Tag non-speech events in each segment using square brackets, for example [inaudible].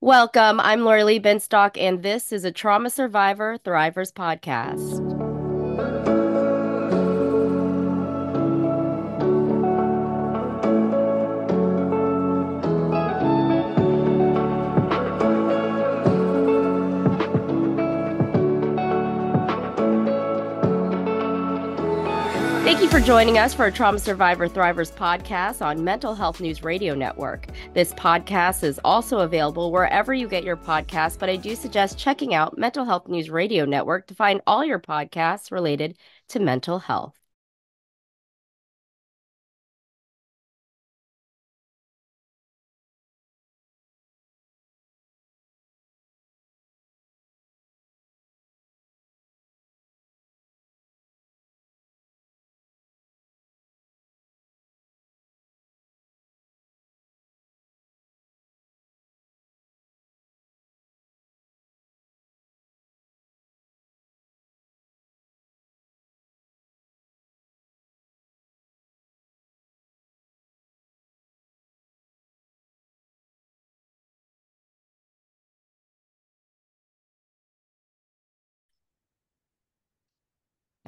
Welcome. I'm Lori Lee Benstock, and this is a Trauma Survivor Thrivers podcast. For joining us for a Trauma Survivor Thrivers podcast on Mental Health News Radio Network. This podcast is also available wherever you get your podcasts, but I do suggest checking out Mental Health News Radio Network to find all your podcasts related to mental health.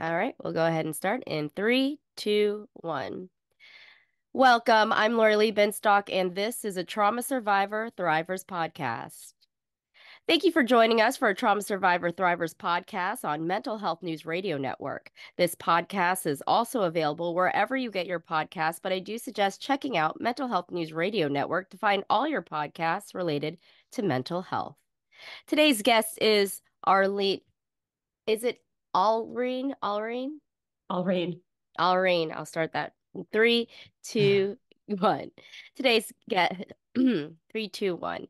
All right, we'll go ahead and start in three, two, one. Welcome. I'm Lori Lee Benstock, and this is a Trauma Survivor Thrivers podcast. Thank you for joining us for a Trauma Survivor Thrivers podcast on Mental Health News Radio Network. This podcast is also available wherever you get your podcasts, but I do suggest checking out Mental Health News Radio Network to find all your podcasts related to mental health. Today's guest is Arleen. Is it Alreen, Alreen, Alreen, Alreen. I'll start that. Three, [sighs] two, one. Today's get [clears throat] three, two, one.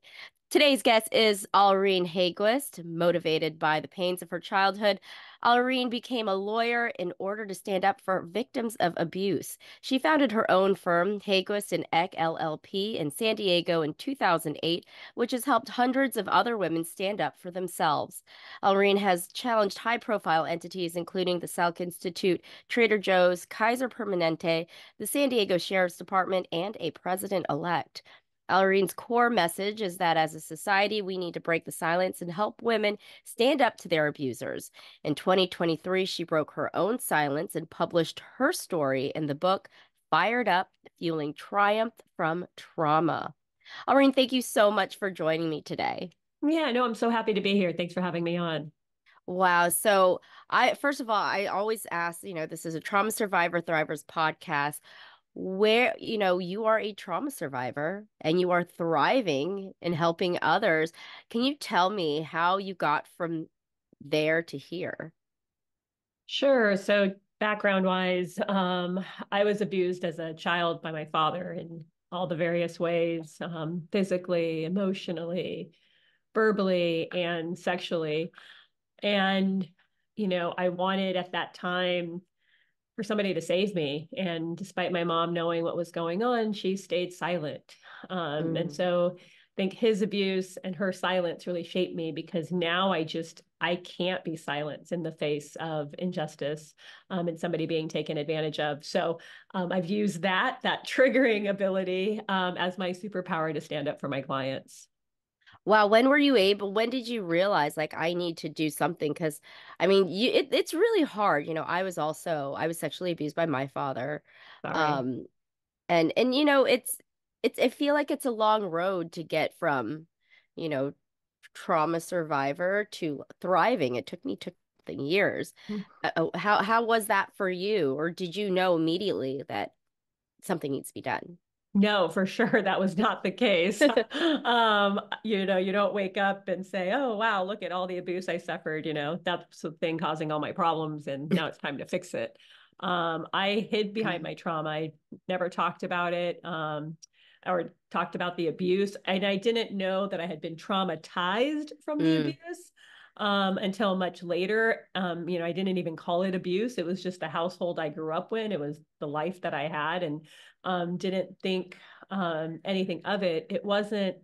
Today's guest is Alreen Haeggquist. Motivated by the pains of her childhood, Alreen became a lawyer in order to stand up for victims of abuse. She founded her own firm, Haeggquist and Eck LLP, in San Diego in 2008, which has helped hundreds of other women stand up for themselves. Alreen has challenged high profile entities, including the Salk Institute, Trader Joe's, Kaiser Permanente, the San Diego Sheriff's Department, and a president elect. Core message is that as a society, we need to break the silence and help women stand up to their abusers. In 2023, she broke her own silence and published her story in the book Fired Up Fueling Triumph from Trauma. Alreen, thank you so much for joining me today. Yeah, no, I'm so happy to be here. Thanks for having me on. Wow. So, I first of all, I always ask, you know, this is a trauma survivor thrivers podcast where you know you are a trauma survivor and you are thriving and helping others can you tell me how you got from there to here? Sure. So background wise um, i was abused as a child by my father in all the various ways um, physically emotionally verbally and sexually. And you know i wanted at that time for somebody to save me. And despite my mom knowing what was going on, she stayed silent. Um, mm. And so I think his abuse and her silence really shaped me because now I just I can't be silent in the face of injustice um, and somebody being taken advantage of. So um, I've used that that triggering ability um, as my superpower to stand up for my clients. Wow, when were you able? When did you realize like I need to do something? Because I mean, you it, it's really hard. You know, I was also I was sexually abused by my father, Sorry. um, and and you know, it's it's I feel like it's a long road to get from, you know, trauma survivor to thriving. It took me took years. Mm. Uh, oh, how how was that for you, or did you know immediately that something needs to be done? No, for sure that was not the case. [laughs] [laughs] um, you know, you don't wake up and say, "Oh, wow, look at all the abuse I suffered." You know, that's the thing causing all my problems, and now it's time to fix it. Um, I hid behind mm-hmm. my trauma. I never talked about it. Um, or talked about the abuse, and I didn't know that I had been traumatized from the mm. abuse um, until much later. Um, you know, I didn't even call it abuse. It was just the household I grew up in. It was the life that I had, and um, didn't think um, anything of it. It wasn't.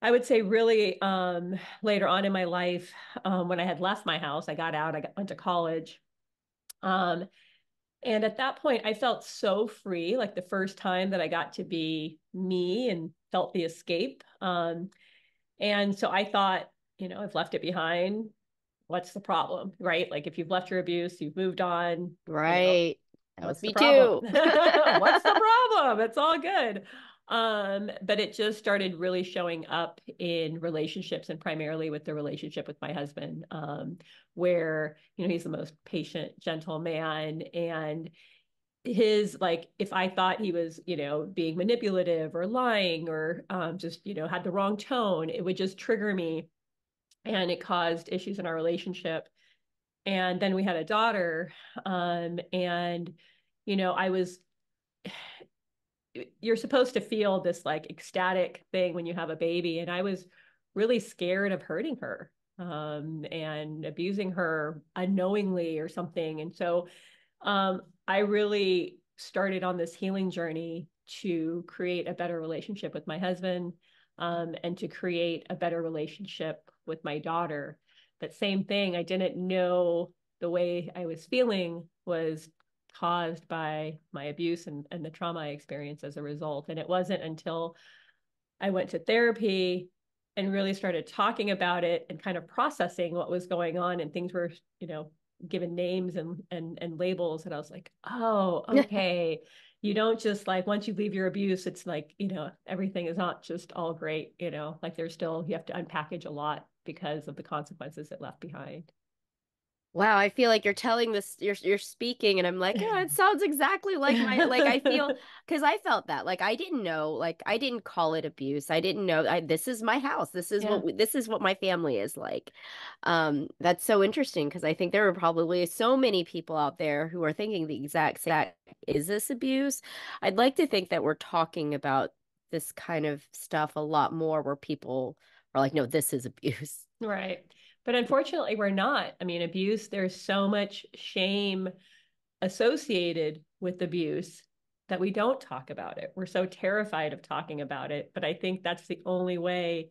I would say really um, later on in my life, um, when I had left my house, I got out, I got, went to college. Um, and at that point, I felt so free, like the first time that I got to be me and felt the escape. Um, And so I thought, you know, I've left it behind. What's the problem? Right. Like if you've left your abuse, you've moved on. Right. You know, What's me too. What's the [laughs] [laughs] problem? It's all good. Um, but it just started really showing up in relationships and primarily with the relationship with my husband, um, where, you know, he's the most patient, gentle man. And his like if i thought he was you know being manipulative or lying or um, just you know had the wrong tone it would just trigger me and it caused issues in our relationship and then we had a daughter um, and you know i was [sighs] you're supposed to feel this like ecstatic thing when you have a baby and i was really scared of hurting her um, and abusing her unknowingly or something and so um, I really started on this healing journey to create a better relationship with my husband um, and to create a better relationship with my daughter. That same thing, I didn't know the way I was feeling was caused by my abuse and, and the trauma I experienced as a result. And it wasn't until I went to therapy and really started talking about it and kind of processing what was going on and things were, you know, given names and and and labels and I was like, "Oh, [laughs] okay." you don't just like once you leave your abuse, it's like, you know, everything is not just all great, you know, like there's still you have to unpackage a lot because of the consequences it left behind. Wow, I feel like you're telling this you're you're speaking and I'm like, yeah, it [laughs] sounds exactly like my like I feel [laughs] cuz I felt that. Like I didn't know, like I didn't call it abuse. I didn't know I, this is my house. This is yeah. what this is what my family is like. Um that's so interesting because I think there are probably so many people out there who are thinking the exact same is this abuse? I'd like to think that we're talking about this kind of stuff a lot more where people are like, no, this is abuse. [laughs] Right. But unfortunately, we're not. I mean, abuse, there's so much shame associated with abuse that we don't talk about it. We're so terrified of talking about it. But I think that's the only way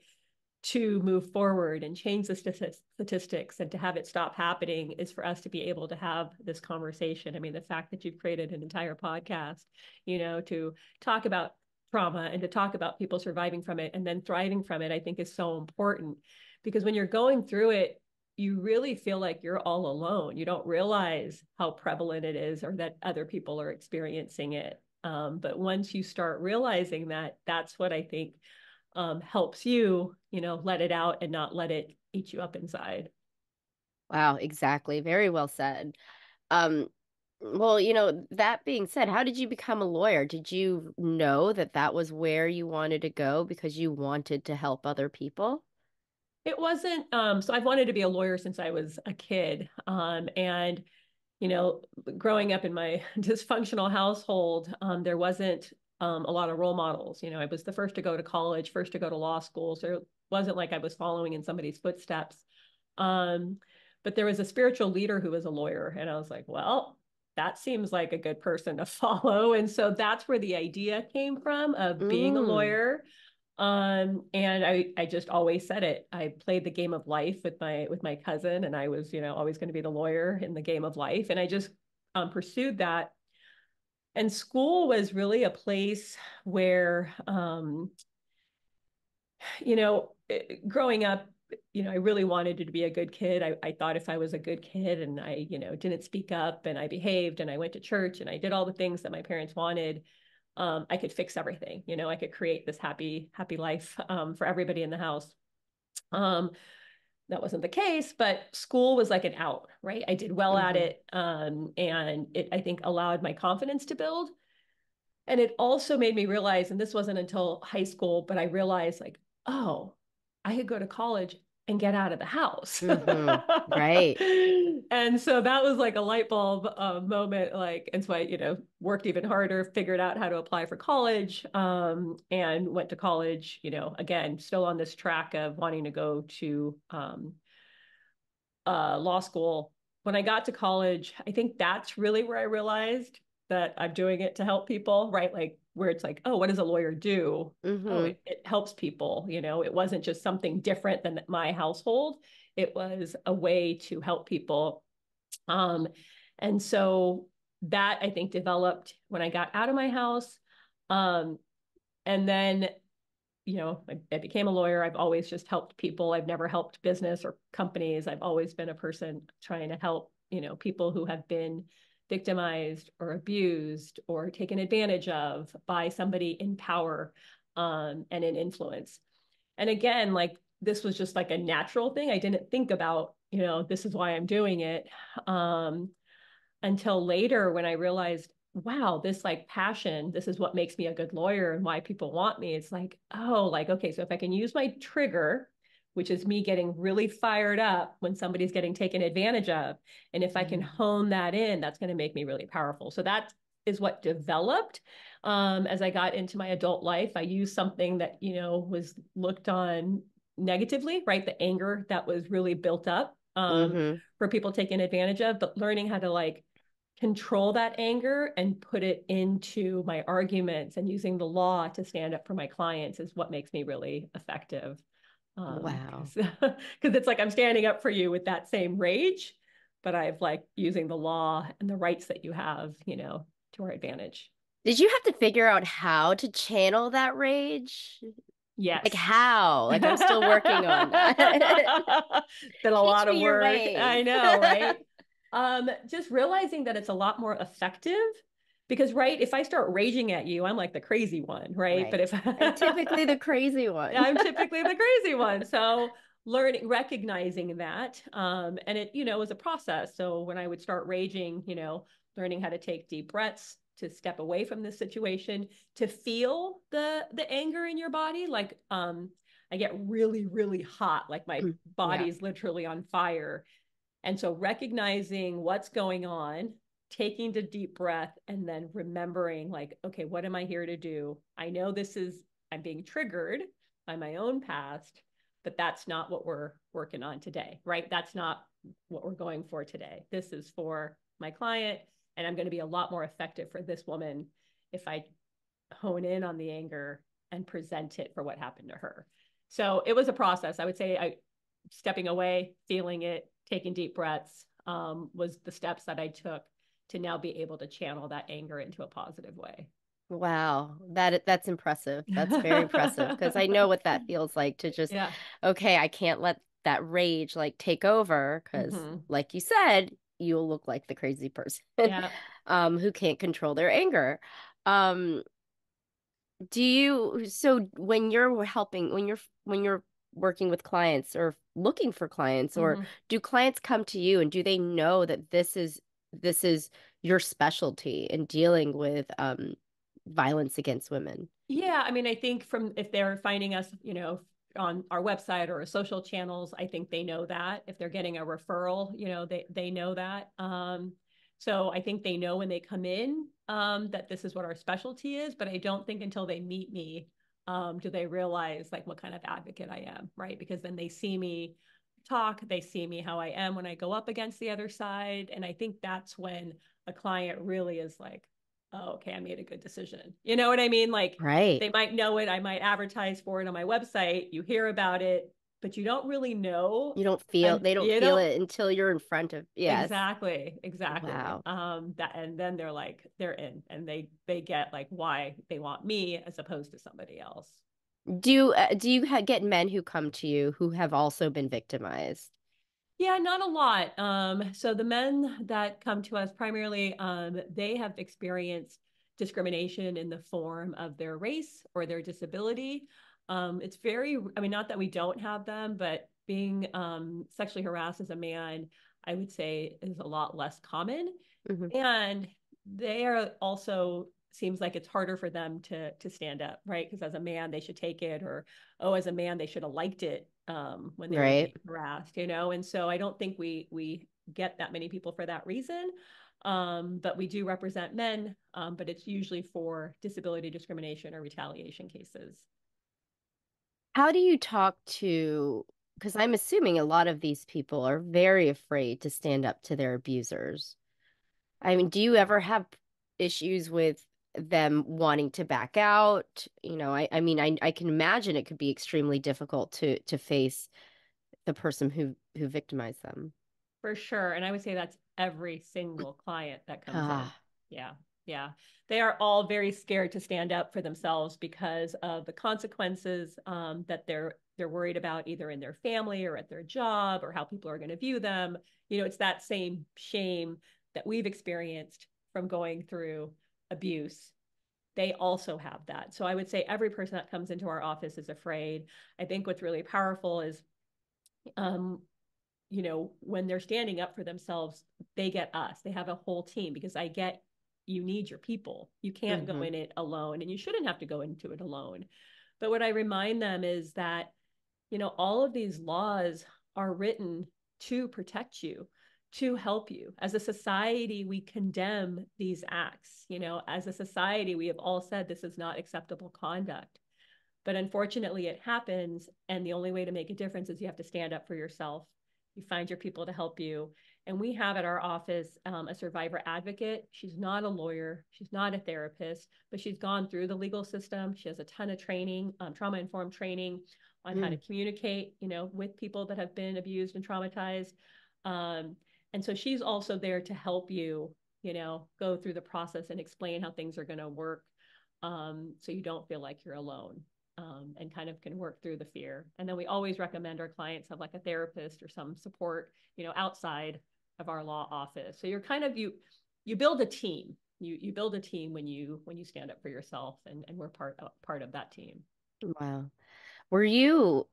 to move forward and change the statistics and to have it stop happening is for us to be able to have this conversation. I mean, the fact that you've created an entire podcast, you know, to talk about trauma and to talk about people surviving from it and then thriving from it, I think is so important. Because when you're going through it you really feel like you're all alone. You don't realize how prevalent it is or that other people are experiencing it. Um, but once you start realizing that that's what i think um, helps you you know let it out and not let it eat you up inside. Wow exactly. Very well said. Um, well, you know, that being said, how did you become a lawyer? Did you know that that was where you wanted to go because you wanted to help other people? It wasn't. Um, so I've wanted to be a lawyer since I was a kid. Um, and, you know, growing up in my [laughs] dysfunctional household, um, there wasn't um, a lot of role models. You know, I was the first to go to college, first to go to law school. So it wasn't like I was following in somebody's footsteps. Um, but there was a spiritual leader who was a lawyer. And I was like, well, that seems like a good person to [laughs] follow. And so that's where the idea came from of being mm. a lawyer. Um, and I, I just always said it. I played the game of life with my with my cousin, and I was, you know, always going to be the lawyer in the game of life. And I just um, pursued that. And school was really a place where, um, you know, eh, growing up, you know, I really wanted to be a good kid. I, I thought if I was a good kid and I, you know, didn't speak up and I behaved and I went to church and I did all the things that my parents wanted, um, I could fix everything. You know, I could create this happy, happy life um, for everybody in the house. Um, that wasn't the case, but school was like an out, right? I did well mm-hmm. at it, um, and it I think allowed my confidence to build. And it also made me realize, and this wasn't until high school, but I realized like, oh, I could go to college and get out of the house. Mm-hmm. Right. [laughs] and so that was like a light bulb uh, moment. Like, and so I, you know, worked even harder, figured out how to apply for college, um, and went to college, you know, again, still on this track of wanting to go to um, uh, law school. When I got to college, I think that's really where I realized that I'm doing it to help people, right? Like where it's like, oh, what does a lawyer do? Oh, mm-hmm. Oh, it, it, helps people. You know, it wasn't just something different than my household. It was a way to help people. Um, and so that I think developed when I got out of my house. Um, and then, you know, I, I, became a lawyer. I've always just helped people. I've never helped business or companies. I've always been a person trying to help, you know, people who have been victimized or abused or taken advantage of by somebody in power um, and in influence. And again, like this was just like a natural thing. I didn't think about, you know, this is why I'm doing it um, until later when I realized wow, this like passion, this is what makes me a good lawyer and why people want me. It's like, oh, like, okay, so if I can use my trigger, which is me getting really fired up when somebody's getting taken advantage of, and if I can mm. hone that in, that's going to make me really powerful. So that is what developed um, as I got into my adult life. I used something that, you know, was looked on negatively, right? The anger that was really built up um, mm-hmm. for people taken advantage of, but learning how to like control that anger and put it into my arguments and using the law to stand up for my clients is what makes me really effective. Um, wow. Because [laughs] it's like I'm standing up for you with that same rage, but I've like using the law and the rights that you have, you know, to our advantage. Did you have to figure out how to channel that rage? Yes. Like how? Like I'm still working on that. [laughs] Been a Teach lot of work. I know, right? [laughs] um, just realizing that it's a lot more effective because right if i start raging at you i'm like the crazy one right, right. but if [laughs] i'm typically the crazy one. I'm typically the crazy one. [laughs] So learning recognizing that um, and it you know was a process. So when i would start raging you know learning how to take deep breaths to step away from this situation to feel the the anger in your body like um i get really really hot like my mm, body's yeah. literally on fire. And so recognizing what's going on, taking the deep breath, and then remembering, like, okay, what am I here to do? I know this is, I'm being triggered by my own past, but that's not what we're working on today, right? That's not what we're going for today. This is for my client, and I'm going to be a lot more effective for this woman if I hone in on the anger and present it for what happened to her. So it was a process. I would say I stepping away, feeling it, taking deep breaths um, was the steps that I took to now be able to channel that anger into a positive way. Wow, that that's impressive. That's very impressive because I know what that [laughs] feels like to just yeah. okay, I can't let that rage like take over because mm-hmm. like you said, you'll look like the crazy person yeah. [laughs] um who can't control their anger. Um do you so when you're helping when you're when you're working with clients or looking for clients mm-hmm. or do clients come to you and do they know that this is this is your specialty in dealing with um, violence against women. Yeah i mean i think from if they're finding us you know on our website or social channels i think they know that. If they're getting a referral you know they they know that. Um, so i think they know when they come in um, that this is what our specialty is but i don't think until they meet me um, do they realize like what kind of advocate I am, right? Because then they see me talk, they see me how I am when I go up against the other side. And I think that's when a client really is like, oh, okay, I made a good decision. You know what I mean? Like, right. they might know it. I might advertise for it on my website. You hear about it but you don't really know. You don't feel and, they don't feel don't, it until you're in front of yeah. Exactly. Exactly. Wow. Um that and then they're like they're in and they they get like why they want me as opposed to somebody else. Do uh, do you ha- get men who come to you who have also been victimized? Yeah, not a lot. Um so the men that come to us primarily um they have experienced discrimination in the form of their race or their disability um, it's very, I mean, not that we don't have them, but being um, sexually harassed as a man, I would say is a lot less common. Mm-hmm. And they are also seems like it's harder for them to to stand up, right? Because as a man, they should take it, or oh, as a man, they should have liked it um, when they right. were harassed, you know. And so I don't think we we get that many people for that reason. Um, but we do represent men, um, but it's usually for disability discrimination or retaliation cases. How do you talk to, because I'm assuming a lot of these people are very afraid to stand up to their abusers. I mean, do you ever have issues with them wanting to back out? You know, I, I mean, I, I can imagine it could be extremely difficult to to face the person who who victimized them. For sure. And I would say that's every single client that comes ah. in. Yeah. Yeah. They are all very scared to stand up for themselves because of the consequences um, that they're they're worried about either in their family or at their job or how people are going to view them. You know, it's that same shame that we've experienced from going through abuse. They also have that. So I would say every person that comes into our office is afraid. I think what's really powerful is um, you know, when they're standing up for themselves, they get us. They have a whole team because I get you need your people. You can't mm-hmm. go in it alone and you shouldn't have to go into it alone. But what I remind them is that, you know, all of these laws are written to protect you, to help you. As a society, we condemn these acts. You know, as a society, we have all said this is not acceptable conduct. But unfortunately, it happens. And the only way to make a difference is you have to stand up for yourself you find your people to help you. And we have at our office um, a survivor advocate. She's not a lawyer, she's not a therapist, but she's gone through the legal system. She has a ton of training, um, trauma informed training on mm. how to communicate, you know, with people that have been abused and traumatized. Um, and so she's also there to help you, you know, go through the process and explain how things are going to work um, so you don't feel like you're alone um, and kind of can work through the fear. And then we always recommend our clients have like a therapist or some support, you know, outside of our law office. So you're kind of you you build a team. You you build a team when you when you stand up for yourself, and and we're part of, part of that team. Wow, were you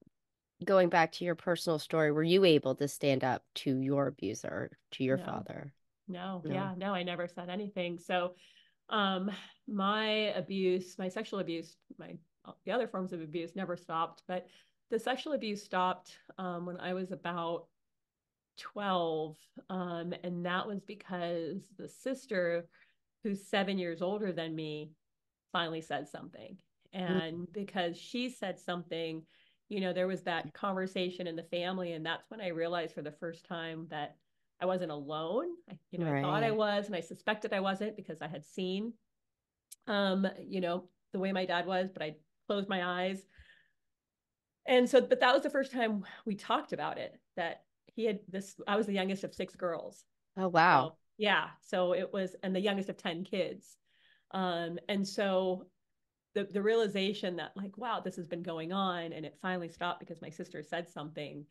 going back to your personal story? Were you able to stand up to your abuser, to your no. father? No, no, yeah, no, I never said anything. So, um, my abuse, my sexual abuse, my the other forms of abuse never stopped, but the sexual abuse stopped um, when I was about 12. Um, and that was because the sister, who's seven years older than me, finally said something. Mm-hmm. And mm-hmm. because she said something, you know, there was that conversation in the family. And that's when I realized for the first time that I wasn't alone. I, you know, right. I thought I was, and I suspected I wasn't because I had seen, um, you know, the way my dad was, but I closed my eyes. And so, but that was the first time we talked about it that he had this, I was the youngest of six girls. Oh, wow. So, yeah. So it was, and the youngest of 10 kids. Um, and so the, the realization that like, wow, this has been going on and it finally stopped because my sister said something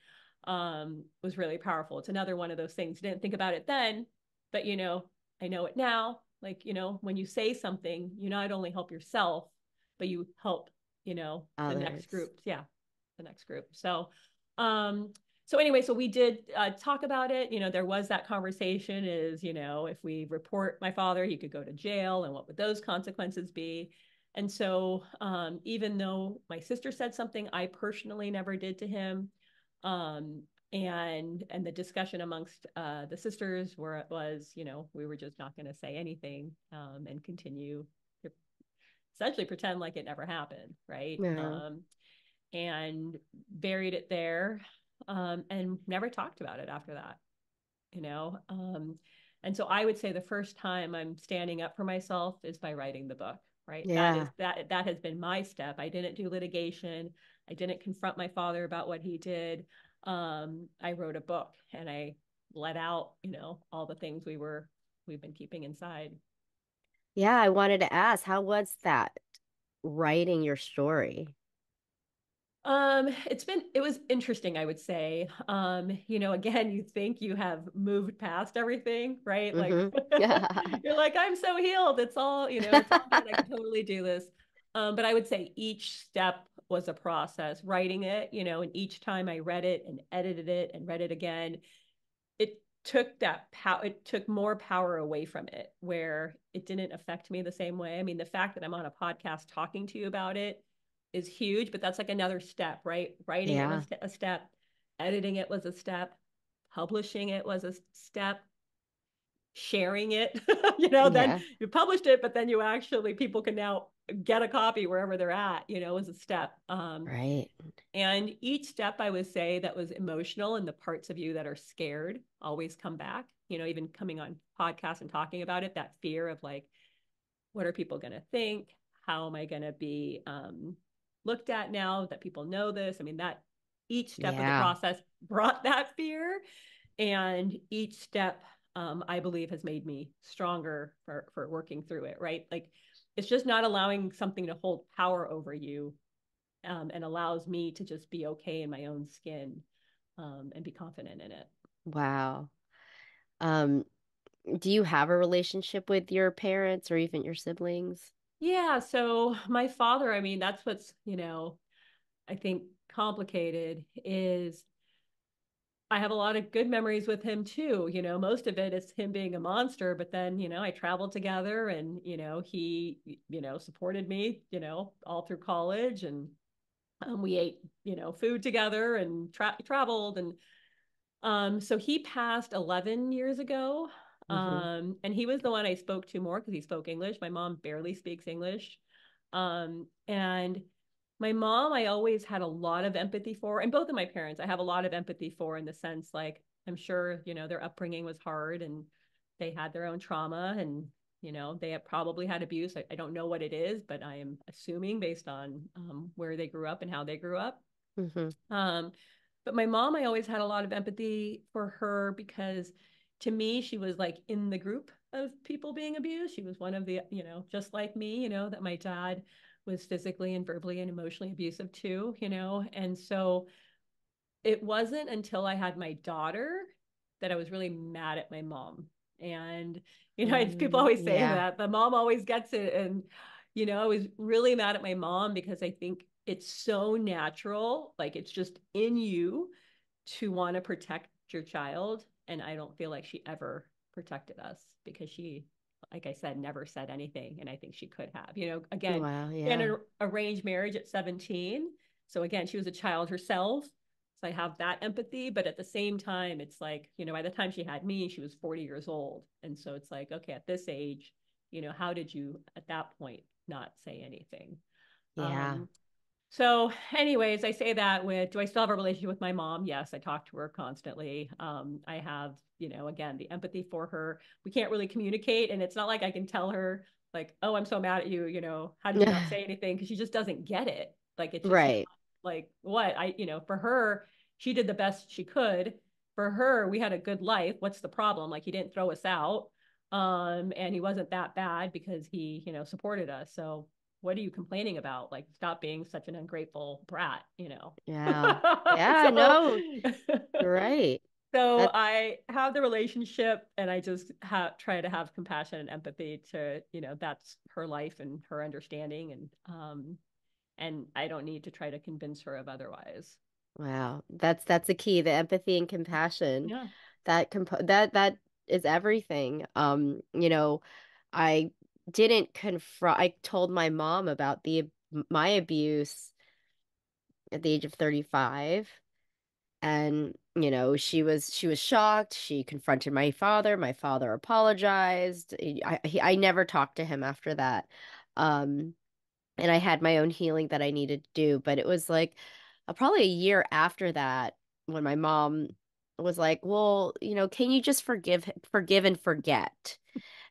um, was really powerful. It's another one of those things. Didn't think about it then, but you know, I know it now. Like, you know, when you say something, you not only help yourself, but you help you know Others. the next group yeah the next group so um so anyway so we did uh, talk about it you know there was that conversation is you know if we report my father he could go to jail and what would those consequences be and so um, even though my sister said something i personally never did to him um, and and the discussion amongst uh, the sisters where it was you know we were just not going to say anything um, and continue to essentially pretend like it never happened, right? Yeah. Um, and buried it there um, and never talked about it after that, you know? Um, and so I would say the first time I'm standing up for myself is by writing the book, right? Yeah. That is that that has been my step. I didn't do litigation. I didn't confront my father about what he did. Um, I wrote a book and I let out, you know, all the things we were we've been keeping inside. Yeah, I wanted to ask, how was that writing your story? Um, it's been it was interesting, I would say. Um, you know, again, you think you have moved past everything, right? Mm-hmm. Like [laughs] yeah. you're like, I'm so healed. It's all, you know, it's all I can totally do this. Um, but I would say each step was a process, writing it, you know, and each time I read it and edited it and read it again, it took that power it took more power away from it where it didn't affect me the same way i mean the fact that i'm on a podcast talking to you about it is huge but that's like another step right? Writing yeah. it was a step editing it was a step publishing it was a step sharing it [laughs] you know then you published it but then you actually people can now get a copy wherever they're at you know is a step. Um, right. and each step i would say that was emotional and the parts of you that are scared always come back you know even coming on podcasts and talking about it that fear of like what are people going to think? How am i going to be um, looked at now that people know this i mean that each step yeah. of the process [laughs] brought that fear and each step um, I believe has made me stronger for for working through it. Right, like it's just not allowing something to hold power over you, um, and allows me to just be okay in my own skin, um, and be confident in it. Wow. Um, do you have a relationship with your parents or even your siblings? Yeah, so my father, I mean, that's what's, you know, I think complicated is I have a lot of good memories with him too. You know, most of it is him being a monster, but then, you know, I traveled together and, you know, he, you know, supported me, you know, all through college and um, we ate, you know, food together and tra- traveled. And um, so he passed 11 years ago. Mm-hmm. Um, and he was the one I spoke to more because he spoke English. My mom barely speaks English. Um, and my mom i always had a lot of empathy for and both of my parents i have a lot of empathy for in the sense like i'm sure you know their upbringing was hard and they had their own trauma and you know they have probably had abuse I, I don't know what it is but i am assuming based on um, where they grew up and how they grew up mm-hmm. um, but my mom i always had a lot of empathy for her because to me she was like in the group of people being abused she was one of the you know just like me you know that my dad was physically and verbally and emotionally abusive too, you know? And so it wasn't until I had my daughter that I was really mad at my mom. And, you know, [laughs] mm, people always say yeah. that the mom always gets it. And, you know, I was really mad at my mom because I think it's so natural. Like it's just in you to want to protect your child. And I don't feel like she ever protected us because she like I said, never said anything. And I think she could have, you know, again, wow, yeah. in an arranged marriage at 17. So again, she was a child herself. So I have that empathy. But at the same time, it's like, you know, by the time she had me, she was 40 years old. And so it's like, okay, at this age, you know, how did you at that point not say anything? Yeah. Um, so, anyways, I say that with do I still have a relationship with my mom? Yes, I talk to her constantly. Um, I have, you know, again, the empathy for her. We can't really communicate, and it's not like I can tell her, like, oh, I'm so mad at you, you know, how did you not [laughs] say anything? Because she just doesn't get it. Like, it's right. like, what? I, you know, for her, she did the best she could. For her, we had a good life. What's the problem? Like, he didn't throw us out. Um, and he wasn't that bad because he, you know, supported us. So what are you complaining about? Like, stop being such an ungrateful brat, you know? Yeah. [laughs] Yeah, so, no. right. So That's... I have the relationship and I just have try to have compassion and empathy to, you know, that's her life and her understanding. And um and I don't need to try to convince her of otherwise. Wow. That's that's a key, the empathy and compassion. Yeah. That comp that that is everything. Um, you know, I didn't confront I told my mom about the my abuse at the age of 35 and you know she was she was shocked. She confronted my father. My father apologized. I he, I never talked to him after that. Um and I had my own healing that I needed to do. But it was like uh, probably a year after that when my mom was like well you know can you just forgive forgive and forget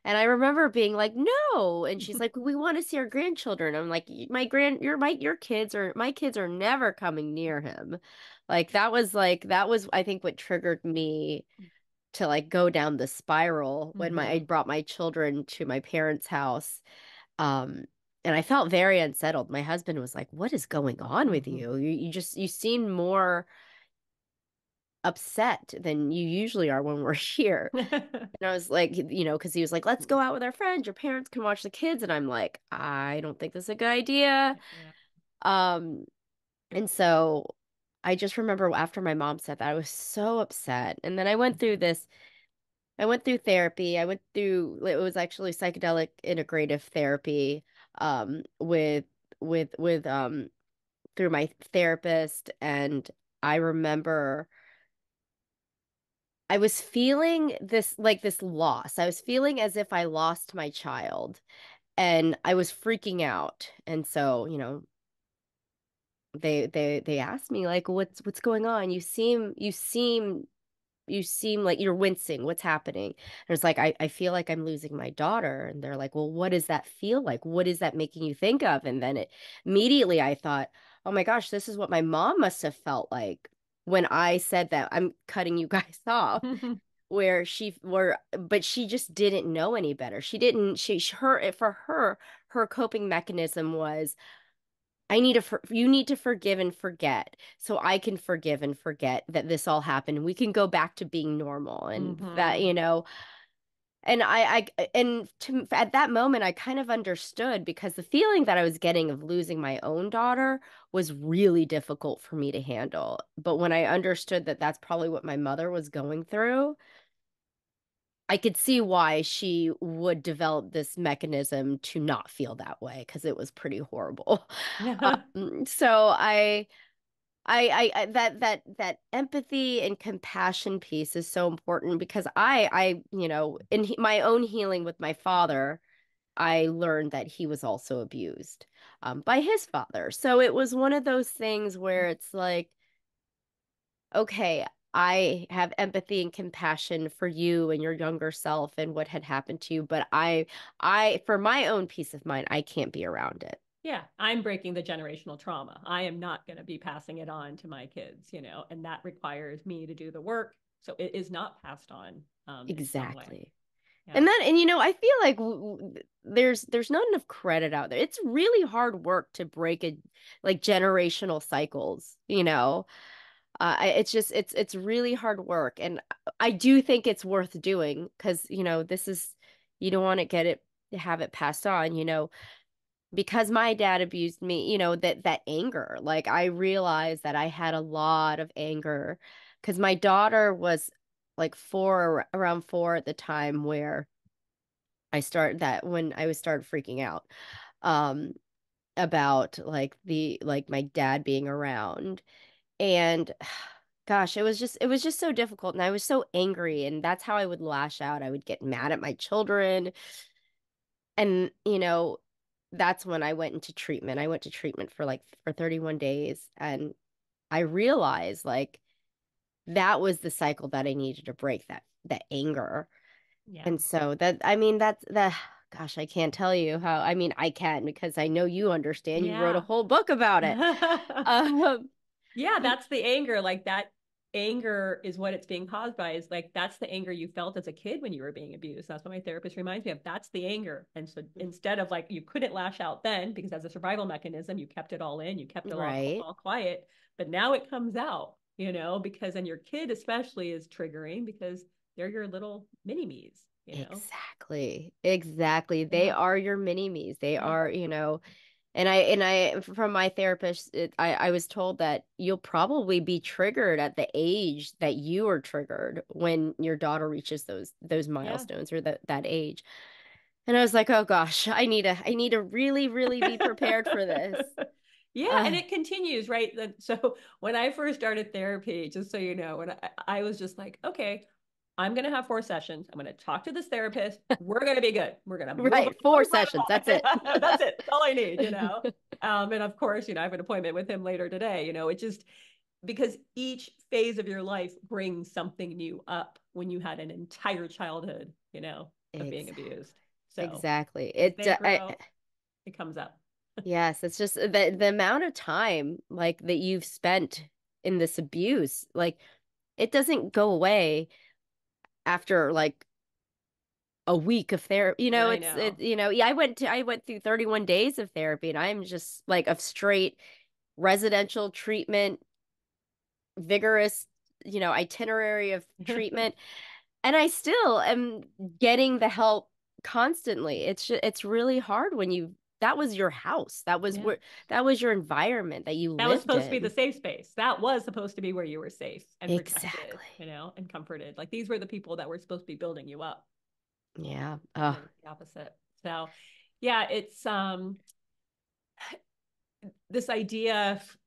and I remember being like, no. And she's [laughs] like, we want to see our grandchildren. I'm like, my grand, your, my, your kids are, my kids are never coming near him. Like that was like, that was, I think what triggered me to like go down the spiral mm-hmm. when my, I mm-hmm. brought my children to my parents' house. Um, and I felt very unsettled. My husband was like, what is going on with mm-hmm. you? You, you just, you seem more, upset than you usually are when we're [laughs] here. [laughs] and I was like, you know, because he was like, let's go out with our friends. Your parents can watch the kids. And I'm like, I don't think this is a good idea. Yeah. Um, and so I just remember after my mom said that, I was so upset. And then I went through this. I went through therapy. I went through it was actually psychedelic integrative therapy um with with with um through my therapist and I remember I was feeling this like this loss. I was feeling as if I lost my child and I was freaking out. And so, you know, they they they asked me like what's what's going on? You seem you seem you seem like you're wincing. What's happening? And it's like I I feel like I'm losing my daughter and they're like, "Well, what does that feel like? What is that making you think of?" And then it immediately I thought, "Oh my gosh, this is what my mom must have felt like when I said that I'm cutting you [laughs] guys off [laughs] where she were but she just didn't know any better. She didn't she her for her her coping mechanism was I need to you need to forgive and forget so I can forgive and forget that this all happened. We can go back to being normal and mm-hmm. that you know and I, I and to, at that moment i kind of understood because the feeling that i was getting of losing my own daughter was really difficult for me to handle. But when i understood that that's probably what my mother was going through i could see why she would develop this mechanism to not feel that way because it was pretty horrible. [laughs] Um, so i I, I, I that that that empathy and compassion piece is so important because I I you know in he, my own healing with my father I learned that he was also abused um, by his father. So it was one of those things where it's like okay I have empathy and compassion for you and your younger self and what had happened to you but I I for my own peace of mind I can't be around it yeah i'm breaking the generational trauma. I am not going to be passing it on to my kids you know and that requires me to do the work. So it is not passed on um, exactly. Yeah. and then and you know i feel like w- w- there's there's not enough credit out there. It's really hard work to break a like generational cycles you know? Uh, it's just it's it's really hard work. And i do think it's worth doing because you know this is you don't want to get it have it passed on you know because my dad abused me, you know, that that anger. Like I realized that I had a lot of anger cuz my daughter was like 4 around 4 at the time where I started that when I was started freaking out um about like the like my dad being around and [sighs] gosh it was just it was just so difficult and I was so angry and that's how I would lash out I would get mad at my children and you know that's when I went into treatment. I went to treatment for like for 31 days and I realized like that was the cycle that I needed to break that that anger. Yeah. And so that I mean that's the gosh, I can't tell you how I mean I can because I know you understand. Yeah. You wrote a whole book about it. [laughs] um, yeah, that's the anger like that anger is what it's being caused by is like that's the anger you felt as a kid when you were being abused that's what my therapist reminds me of that's the anger and so mm-hmm. instead of like you couldn't lash out then because as a survival mechanism you kept it all in you kept it right. all, all quiet but now it comes out you know because then your kid especially is triggering because they're your little mini me's you know? exactly exactly they yeah. are your mini me's they yeah. are you know and I and I from my therapist, it, I I was told that you'll probably be triggered at the age that you are triggered when your daughter reaches those those milestones yeah. or that that age. And I was like, oh gosh, I need to I need to really really be prepared for this. [laughs] Yeah, uh, and it continues, right? [laughs] So when I first started therapy, just so you know, when I, I was just like, okay, I'm going to have four sessions. I'm going to talk to this therapist. We're going to be good. We're going to right four sessions. That's it. [laughs] That's it. All I need, you know. [laughs] um, and of course, you know, I have an appointment with him later today. You know, it just because each phase of your life brings something new up when you had an entire childhood, you know, of exactly. being abused. So exactly, it grow, I, it comes up. [laughs] yes, it's just the the amount of time like that you've spent in this abuse, like it doesn't go away after like a week of therapy you know it's know. it you know yeah i went to i went through 31 days of therapy and i'm just like of straight residential treatment vigorous you know itinerary of [laughs] treatment and i still am getting the help constantly it's just, it's really hard when you that was your house. That was yeah. where that was your environment that you that was supposed in. to be the safe space. That was supposed to be where you were safe and exactly. protected, you know, and comforted. Like these were the people that were supposed to be building you up. Yeah. Oh. The opposite. So yeah, it's um this idea of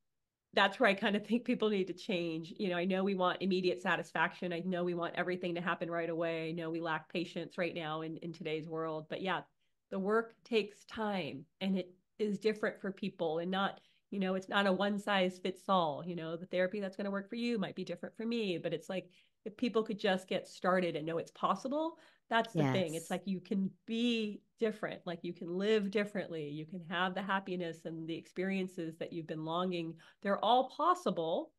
that's where I kind of think people need to change. You know, I know we want immediate satisfaction. I know we want everything to happen right away. I know we lack patience right now in, in today's world. But yeah, the work takes time and it is different for people and not you know it's not a one size fits all you know the therapy that's going to work for you might be different for me but it's like if people could just get started and know it's possible that's the yes. thing it's like you can be different like you can live differently you can have the happiness and the experiences that you've been longing they're all possible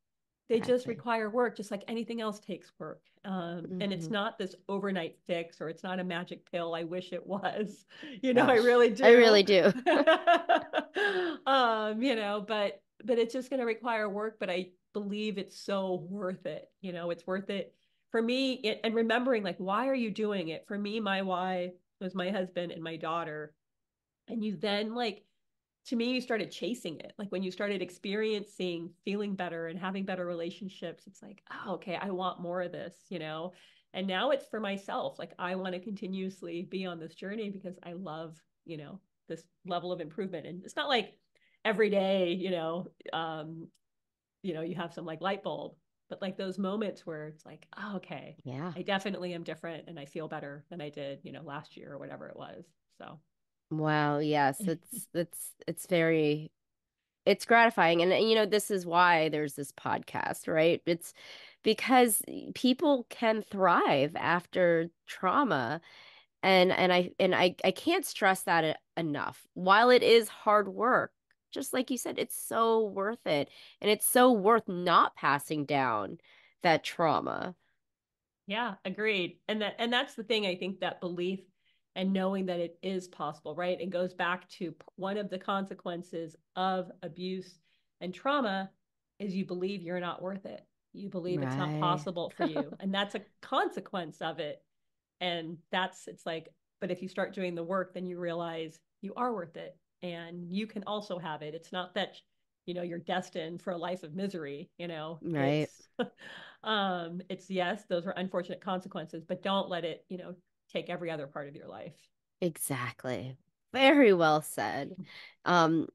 they just require work, just like anything else takes work. Um, and it's hmm not this overnight fix or it's not a magic pill. I wish it was. [laughs] You know, I really do I really do. [laughs] um, you know, but but it's just going to require work, but I believe it's so worth it. You know, it's worth it for me it, and remembering like why are you doing it? For me, my why was my husband and my daughter. And you then like to me, you started chasing it. Like when you started experiencing feeling better and having better relationships, it's like, oh, okay, I want more of this, you know? And now it's for myself. Like I want to continuously be on this journey because I love, you know, this level of improvement. And it's not like every day, you know, um, you know, you have some like light bulb, but like those moments where it's like, oh, okay, Yeah. I definitely am different and I feel better than I did, you know, last year or whatever it was. So Wow, yes, [laughs] it's it's it's very it's gratifying and you know this is why there's this podcast, right? It's because people can thrive after trauma and and I and I I can't stress that enough. While it is hard work, just like you said, it's so worth it and it's so worth not passing down that trauma. Yeah, agreed. And that and that's the thing I think that belief and knowing that it is possible, right? It goes back to one of the consequences of abuse and trauma is you believe you're not worth it. You believe it's not possible for you. [laughs] And that's a consequence of it. And that's it's like but if you start doing the work then you realize you are worth it and you can also have it. It's not that you know you're destined for a life of misery, you know. Right. It's [laughs] um it's yes those were unfortunate consequences but don't let it you know take every other part of your life Exactly. Very well said. Um,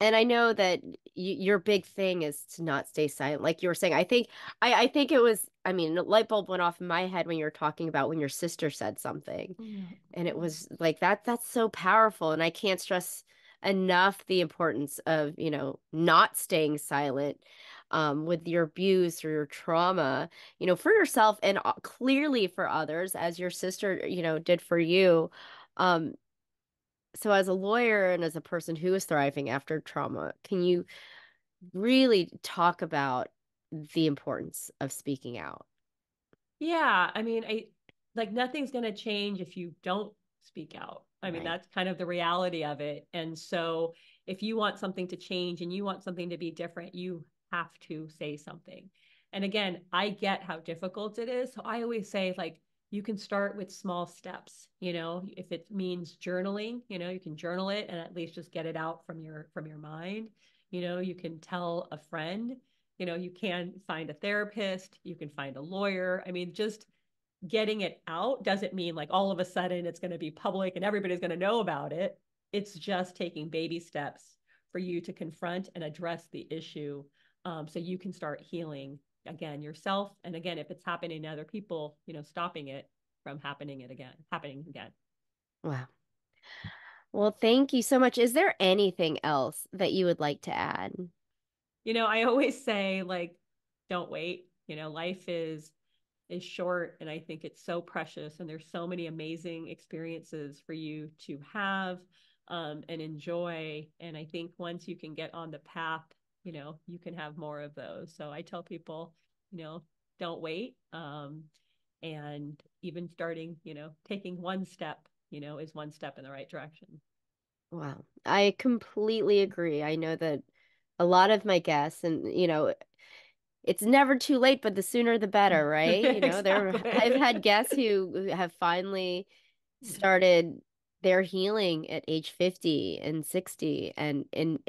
and I know that y your big thing is to not stay silent. Like you were saying, I think I I think it was, I mean, a light bulb went off in my head when you were talking about when your sister said something. yeah And it was like that that's so powerful. And I can't stress enough the importance of, you know, not staying silent um, with your abuse or your trauma, you know, for yourself and uh, clearly for others, as your sister, you know, did for you. Um, so as a lawyer and as a person who is thriving after trauma, can you really talk about the importance of speaking out? yeah i mean i like nothing's going to change if you don't speak out i mean Right. that's kind of the reality of it and so if you want something to change and you want something to be different you have to say something and again i get how difficult it is so i always say like you can start with small steps you know if it means journaling you know you can journal it and at least just get it out from your from your mind. You know you can tell a friend you know you can find a therapist you can find a lawyer. I mean just getting it out doesn't mean like all of a sudden it's going to be public and everybody's going to know about it. It's just taking baby steps for you to confront and address the issue um, so you can start healing again yourself and again if it's happening to other people you know stopping it from happening it again happening again Wow. Well, thank you so much. Is there anything else that you would like to add? you know i always say like don't wait you know life is is short and i think it's so precious and there's so many amazing experiences for you to have um, and enjoy and i think once you can get on the path you know you can have more of those so i tell people you know don't wait um, and even starting you know taking one step you know is one step in the right direction Wow. I completely agree. I know that a lot of my guests, and you know, it's never too late, but the sooner the better, [laughs] right? You know, there I've had guests who have finally started their healing at age 50 and 60 and and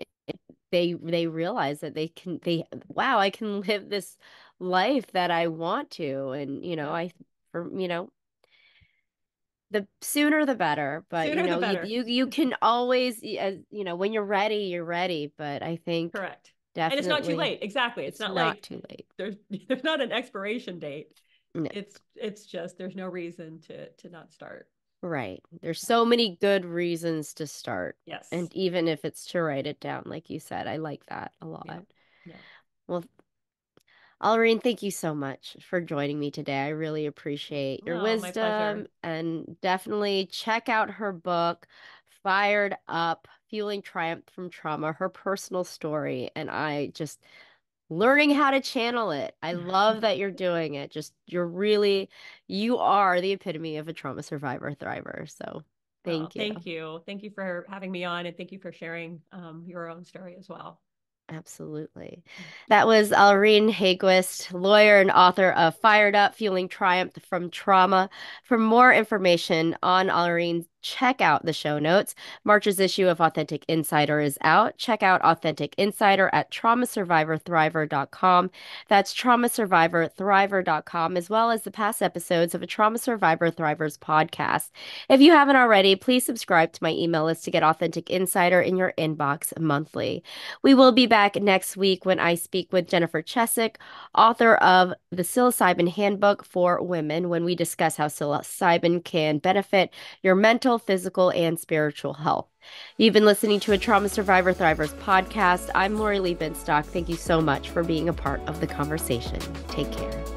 they they realize that they can they wow, I can [laughs] live this life that I want to and you know, I for you know, the sooner the better, but you sooner the know, you you you can always as you know, when you're ready, you're ready, but I think correct and it's not too late exactly it's it's not not like too late. there's [laughs] there's not an expiration date. No. It's it's just there's no reason to to not start. Right. There's so many good reasons to start. Yes. And even if it's to write it down, like you said, I like that a lot. Yeah. Well, Alreen, thank you so much for joining me today. I really appreciate your Oh, wisdom and definitely check out her book, Fired Up, Fueling Triumph from Trauma, her personal story. And I just learning how to channel it. I love that you're [laughs] doing it. Just you're really you are the epitome of a trauma survivor thriver. So thank oh, you. Thank you. Thank you for having me on and thank you for sharing um, your own story as well. Absolutely. That was Alreen Haeggquist, lawyer and author of Fired Up Fueling Triumph from Trauma. For more information on Alreen, check out the show notes. March's issue of Authentic Insider is out. Check out Authentic Insider at traumasurvivorthriver.com. That's traumasurvivorthriver.com, as well as the past episodes of a Trauma Survivor Thrivers podcast. If you haven't already, please subscribe to my email list to get Authentic Insider in your inbox monthly. We will be back next week when I speak with Jennifer Chesak, author of the Psilocybin Handbook for Women, when we discuss how psilocybin can benefit your mental mental, physical, and spiritual health. You've been listening to a Trauma Survivor Thrivers podcast. I'm Lori Lee Binstock. Thank you so much for being a part of the conversation. Take care.